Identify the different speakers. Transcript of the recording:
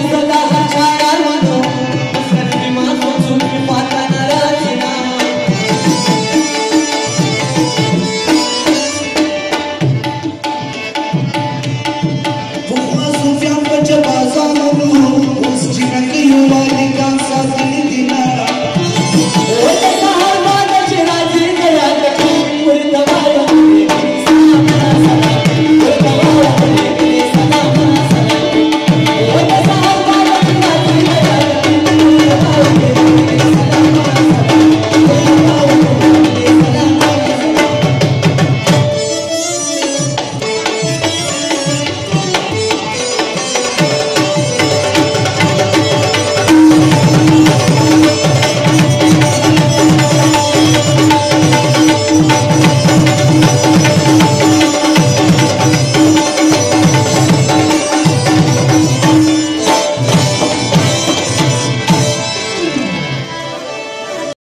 Speaker 1: Let's go,